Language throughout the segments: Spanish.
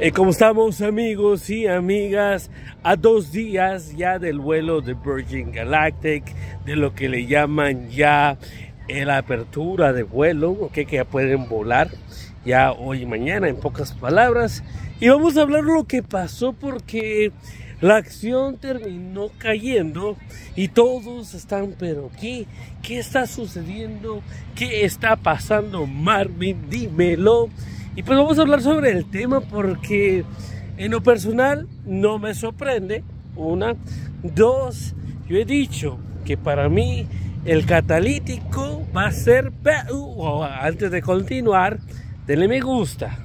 Eh, ¿Cómo estamos amigos y amigas? A dos días ya del vuelo de Virgin Galactic, de lo que le llaman ya la apertura de vuelo, que ya pueden volar ya hoy y mañana en pocas palabras. Y vamos a hablar lo que pasó porque la acción terminó cayendo y todos están, pero ¿qué? ¿Qué está sucediendo? ¿Qué está pasando? Marvin, dímelo. Y pues vamos a hablar sobre el tema porque en lo personal no me sorprende. Una. Dos, yo he dicho que para mí el catalítico va a ser... Antes de continuar, denle me gusta.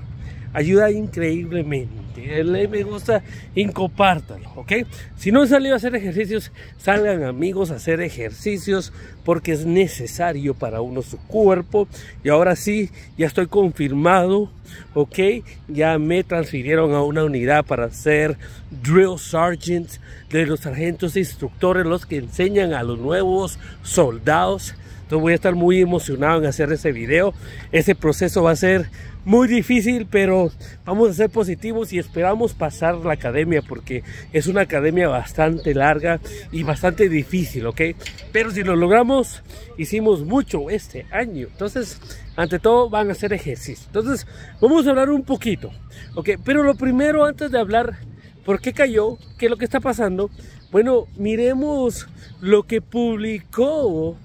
Ayuda increíblemente el me gusta y ¿ok? Si no han salido a hacer ejercicios, salgan amigos a hacer ejercicios porque es necesario para uno su cuerpo. Y ahora sí, ya estoy confirmado, ¿ok? Ya me transfirieron a una unidad para ser drill sergeant de los sargentos e instructores, los que enseñan a los nuevos soldados. Entonces voy a estar muy emocionado en hacer ese video. Ese proceso va a ser muy difícil, pero vamos a ser positivos y esperamos pasar la academia porque es una academia bastante larga y bastante difícil, ¿ok? Pero si lo logramos, hicimos mucho este año. Entonces, ante todo, van a hacer ejercicio. Entonces, vamos a hablar un poquito, ¿ok? Pero lo primero, antes de hablar, ¿por qué cayó? ¿Qué es lo que está pasando? Bueno, miremos lo que publicó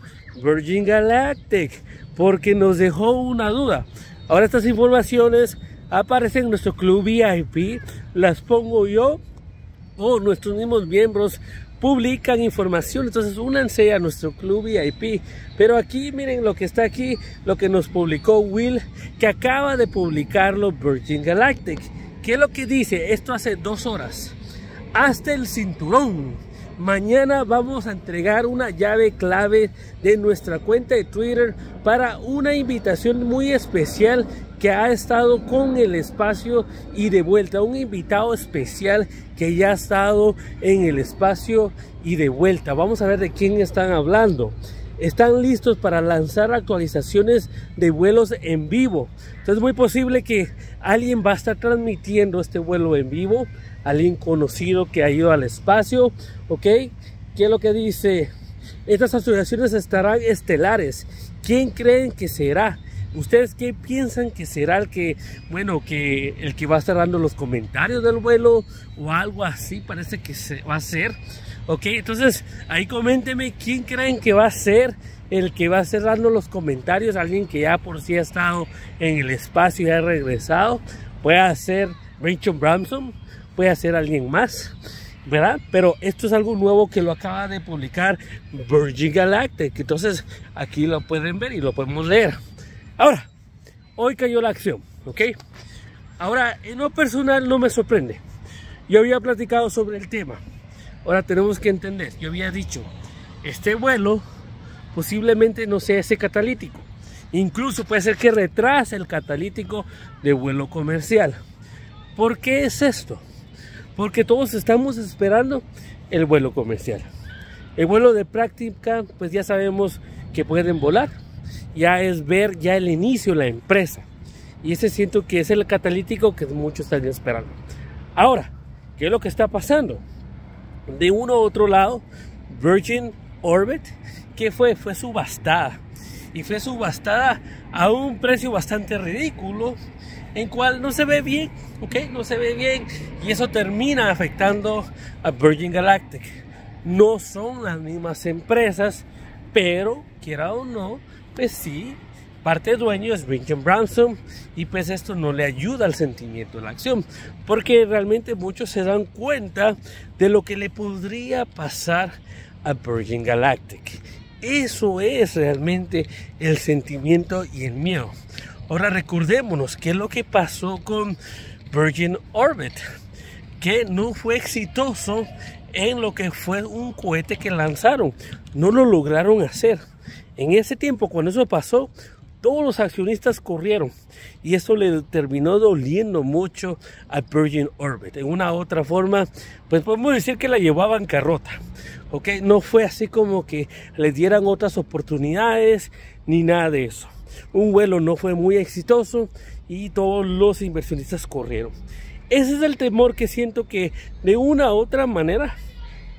Virgin Galactic porque nos dejó una duda. Ahora estas informaciones aparecen en nuestro club VIP, las pongo yo o nuestros mismos miembros publican información, entonces únanse a nuestro club VIP. Pero aquí miren lo que está aquí, lo que nos publicó Will, que acaba de publicarlo Virgin Galactic. ¿Qué es lo que dice? Esto hace dos horas. Hasta el cinturón Mañana vamos a entregar una llave clave de nuestra cuenta de Twitter para una invitación muy especial que ha estado con el espacio y de vuelta. Un invitado especial que ya ha estado en el espacio y de vuelta. Vamos a ver de quién están hablando están listos para lanzar actualizaciones de vuelos en vivo. Entonces es muy posible que alguien va a estar transmitiendo este vuelo en vivo, alguien conocido que ha ido al espacio, ¿ok? ¿Qué es lo que dice? Estas actualizaciones estarán estelares. ¿Quién creen que será? ¿Ustedes qué piensan que será el que, bueno, que el que va a estar los comentarios del vuelo o algo así parece que se va a ser? Ok, entonces ahí coméntenme quién creen que va a ser el que va a estar los comentarios, alguien que ya por sí ha estado en el espacio y ha regresado, puede ser Rachel Bramson, puede ser alguien más, ¿verdad? Pero esto es algo nuevo que lo acaba de publicar Virgin Galactic, entonces aquí lo pueden ver y lo podemos leer. Ahora, hoy cayó la acción, ¿ok? Ahora, en lo personal no me sorprende. Yo había platicado sobre el tema. Ahora tenemos que entender, yo había dicho, este vuelo posiblemente no sea ese catalítico. Incluso puede ser que retrase el catalítico de vuelo comercial. ¿Por qué es esto? Porque todos estamos esperando el vuelo comercial. El vuelo de práctica, pues ya sabemos que pueden volar. Ya es ver ya el inicio la empresa. Y ese siento que es el catalítico que muchos están esperando. Ahora, ¿qué es lo que está pasando? de uno u otro lado, Virgin Orbit, que fue? Fue subastada. Y fue subastada a un precio bastante ridículo, en cual no se ve bien, ¿ok? No se ve bien. Y eso termina afectando a Virgin Galactic. No son las mismas empresas, pero quiera o no, pues sí, parte dueño es Vincent Branson y pues esto no le ayuda al sentimiento de la acción porque realmente muchos se dan cuenta de lo que le podría pasar a Virgin Galactic. Eso es realmente el sentimiento y el miedo. Ahora recordémonos qué es lo que pasó con Virgin Orbit, que no fue exitoso en lo que fue un cohete que lanzaron. No lo lograron hacer. En ese tiempo, cuando eso pasó, todos los accionistas corrieron y eso le terminó doliendo mucho a Virgin Orbit. En una u otra forma, pues podemos decir que la llevó a bancarrota. ¿ok? No fue así como que le dieran otras oportunidades ni nada de eso. Un vuelo no fue muy exitoso y todos los inversionistas corrieron. Ese es el temor que siento que de una u otra manera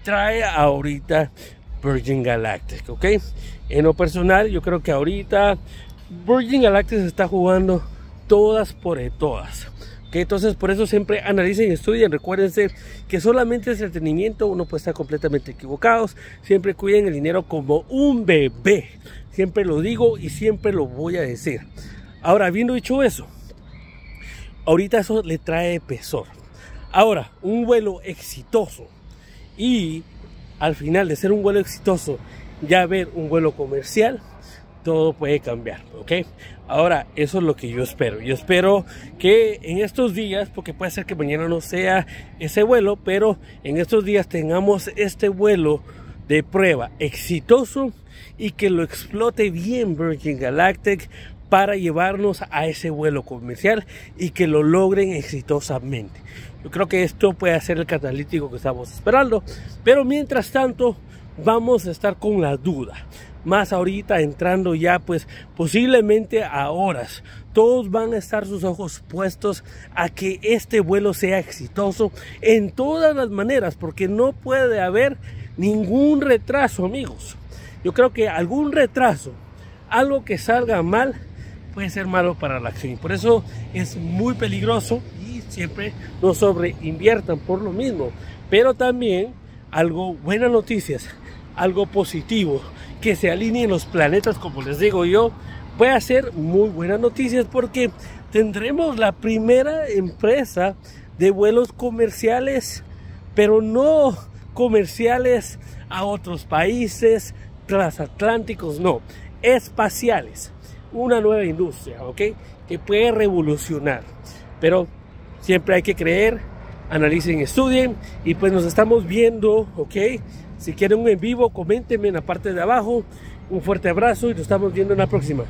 trae ahorita Virgin Galactic, ¿ok? En lo personal, yo creo que ahorita Virgin Galactic está jugando todas por todas. ¿okay? Entonces, por eso siempre analicen y estudien. Recuérdense que solamente es entretenimiento, uno puede estar completamente equivocados. Siempre cuiden el dinero como un bebé. Siempre lo digo y siempre lo voy a decir. Ahora, habiendo dicho eso, ahorita eso le trae pesor. Ahora, un vuelo exitoso y al final de ser un vuelo exitoso, ya ver un vuelo comercial, todo puede cambiar, ¿ok? Ahora, eso es lo que yo espero. Yo espero que en estos días, porque puede ser que mañana no sea ese vuelo, pero en estos días tengamos este vuelo de prueba exitoso y que lo explote bien Virgin Galactic para llevarnos a ese vuelo comercial y que lo logren exitosamente. Yo creo que esto puede ser el catalítico que estamos esperando, pero mientras tanto vamos a estar con la duda. Más ahorita entrando ya pues posiblemente a horas. Todos van a estar sus ojos puestos a que este vuelo sea exitoso en todas las maneras porque no puede haber ningún retraso amigos. Yo creo que algún retraso, algo que salga mal, puede ser malo para la acción. Por eso es muy peligroso y siempre no sobre inviertan por lo mismo. Pero también algo, buenas noticias, algo positivo, que se alineen los planetas, como les digo yo, puede ser muy buenas noticias porque tendremos la primera empresa de vuelos comerciales, pero no comerciales a otros países transatlánticos, no, espaciales una nueva industria, ¿ok? Que puede revolucionar. Pero siempre hay que creer, analicen, estudien y pues nos estamos viendo, ¿ok? Si quieren un en vivo, coméntenme en la parte de abajo. Un fuerte abrazo y nos estamos viendo en la próxima.